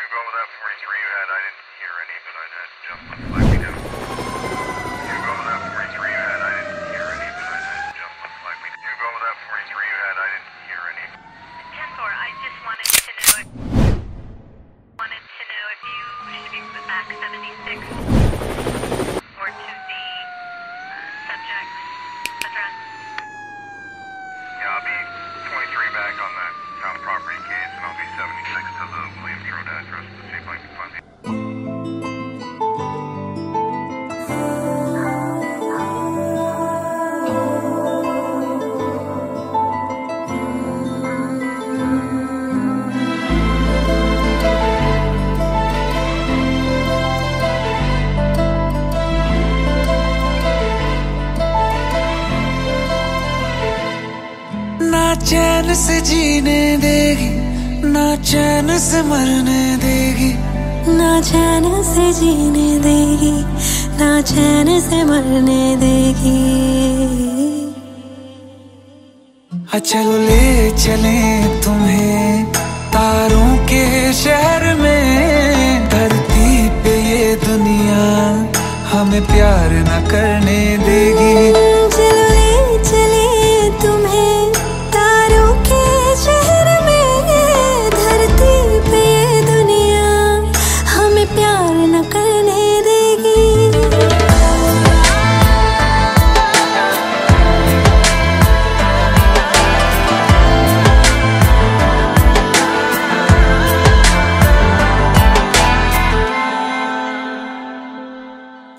You go with that 43 you had, I didn't hear any, but I had jump on flag me down. with that 43 you had, I didn't hear any, but I had jump on flag me down. with that 43 you had, I didn't hear any. 10-4, I just wanted to know if, wanted to know if you wish to be put back 76 or to the uh, subject's address. Yeah, I'll be 23 minutes. चैन से जीने देगी। ना चैन से मरने देगी। ना चैन से जीने देगी ना चैन से मरने देगी। चलो ले चले तुम्हें तारों के शहर में। धरती पे ये दुनिया हमें प्यार न करने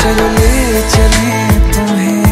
चलो ले चले तुम्हें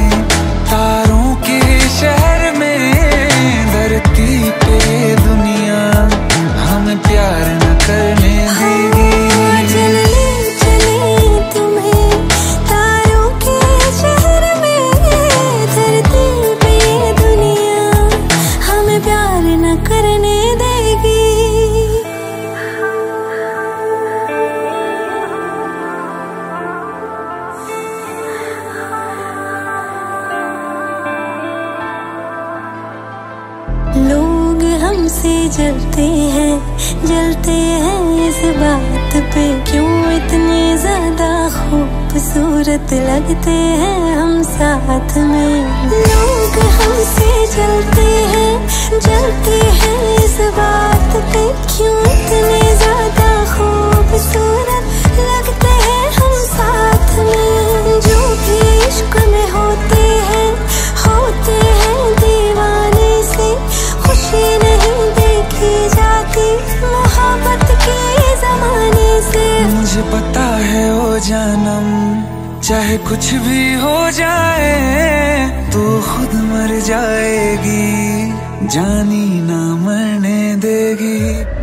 हमसे जलते हैं जलते हैं इस बात पे। क्यों इतने ज़्यादा खूबसूरत लगते हैं हम साथ में? लोग हमसे जलते हैं जलते हैं इस बात पे। क्यों जानम चाहे कुछ भी हो जाए तो खुद मर जाएगी जानी ना मरने देगी।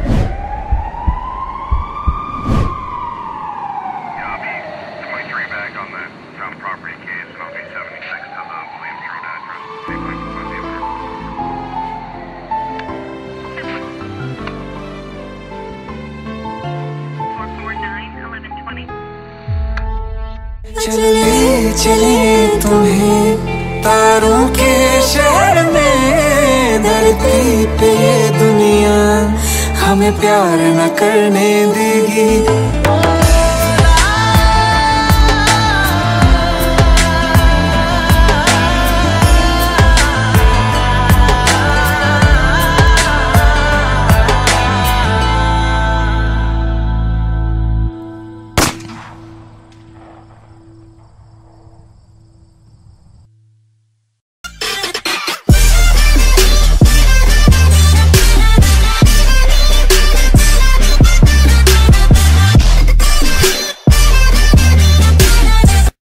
चले चले तुम्हें। तारों के शहर में धरती पे दुनिया हमें प्यार न करने देगी।